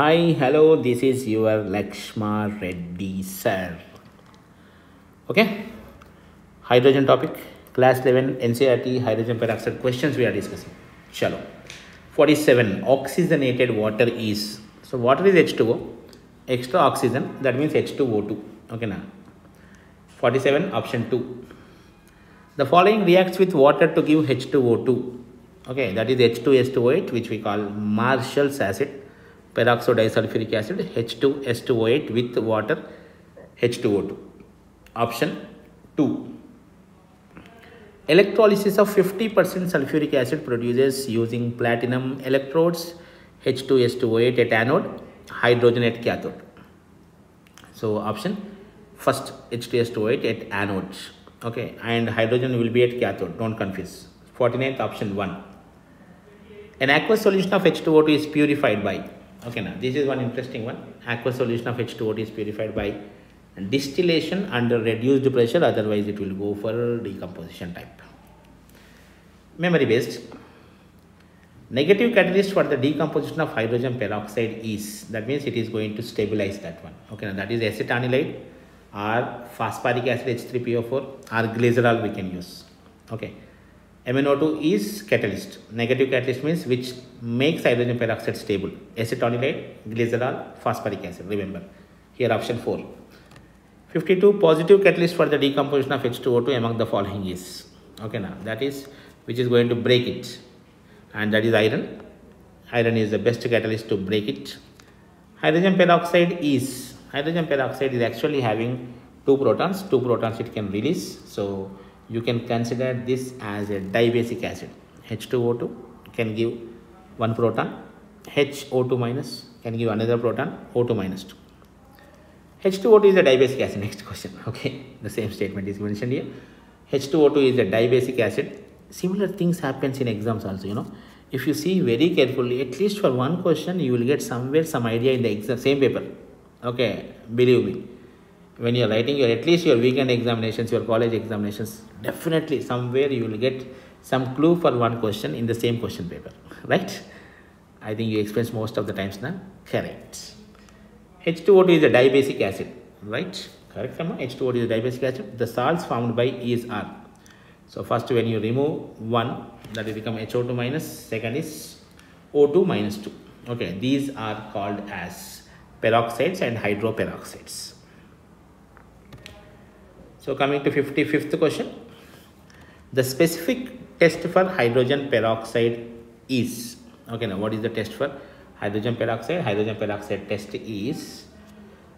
Hi, hello, this is your Lakshma Reddy sir. Okay, hydrogen topic, class 11 NCERT hydrogen peroxide questions we are discussing. Chalo. 47 oxygenated water is so water is H2O, extra oxygen that means H2O2. Okay, now 47 option 2. The following reacts with water to give H2O2. Okay, that is H2S2O8 which we call Marshall's acid peroxodisulfuric acid H2S2O8 with water H2O2. Option 2. Electrolysis of 50% sulfuric acid produces using platinum electrodes H2S2O8 at anode, hydrogen at cathode. So option first H2S2O8 at anode. Okay, and hydrogen will be at cathode. Don't confuse. 49th option 1. An aqueous solution of H2O2 is purified by okay now this is one interesting one. Aqueous solution of h2o is purified by distillation under reduced pressure otherwise it will go for decomposition type. Memory based. Negative catalyst for the decomposition of hydrogen peroxide is that means it is going to stabilize that one. Okay now that is acetanilide or phosphoric acid h3po4 or glycerol we can use. Okay MnO2 is catalyst. Negative catalyst means which makes hydrogen peroxide stable. Acetanilide, glycerol, phosphoric acid. Remember, here option 4. 52 positive catalyst for the decomposition of H2O2 among the following is. Okay, now that is which is going to break it. And that is iron. Iron is the best catalyst to break it. Hydrogen peroxide is, hydrogen peroxide is actually having two protons. Two protons it can release. So, you can consider this as a dibasic acid. H2O2 can give one proton, HO2 minus can give another proton, O2 minus 2. H2O2 is a dibasic acid. Next question. Okay, the same statement is mentioned here. H2O2 is a dibasic acid. Similar things happens in exams also. You know, if you see very carefully, at least for one question, you will get somewhere some idea in the exam same paper. Okay, believe me when you are writing your at least your weekend examinations your college examinations definitely somewhere you will get some clue for one question in the same question paper right? I think you experience most of the times now correct. H2o2 is a dibasic acid right? Correct Amma? h2o2 is a dibasic acid. The salts formed by e is r. So first when you remove one that will become ho2 minus second is o2 minus 2 okay these are called as peroxides and hydroperoxides so coming to 55th question. The specific test for hydrogen peroxide is, okay now what is the test for hydrogen peroxide? Hydrogen peroxide test is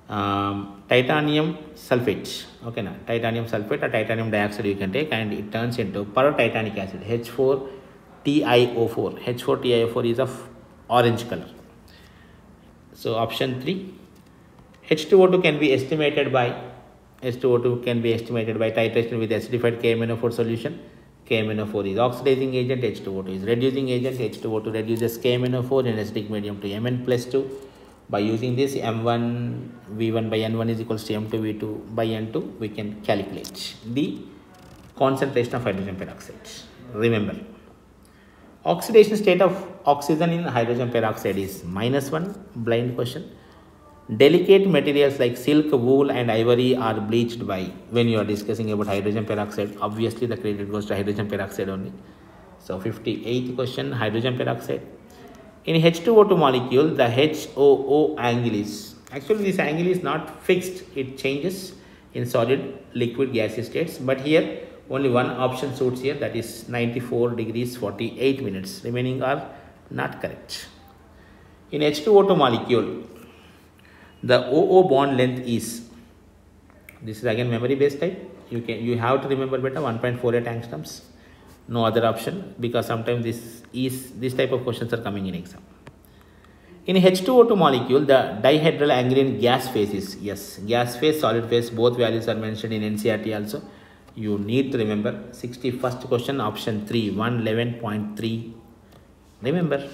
um, titanium sulfate, okay now titanium sulfate or titanium dioxide you can take and it turns into titanic acid H4 TiO4. H4 TiO4 is of orange color. So option 3 H2O2 can be estimated by H2O2 can be estimated by titration with acidified KMnO4 solution. KMnO4 is oxidizing agent, H2O2 is reducing agent, H2O2 reduces KMnO4 in acidic medium to Mn plus 2. By using this M1 V1 by N1 is equals to M2 V2 by N2, we can calculate the concentration of hydrogen peroxide. Remember, oxidation state of oxygen in hydrogen peroxide is minus 1, blind question Delicate materials like silk, wool and ivory are bleached by when you are discussing about hydrogen peroxide. Obviously, the credit goes to hydrogen peroxide only. So, 58th question hydrogen peroxide. In H2O2 molecule, the HOO angle is actually this angle is not fixed, it changes in solid, liquid, gaseous states. But here, only one option suits here that is 94 degrees 48 minutes. Remaining are not correct. In H2O2 molecule, the OO bond length is this is again memory based type. You can you have to remember better 1.48 angstroms no other option because sometimes this is this type of questions are coming in exam. In H2O2 molecule the dihedral anglion gas phase is yes gas phase solid phase both values are mentioned in NCERT also. You need to remember 61st question option 3 111.3 remember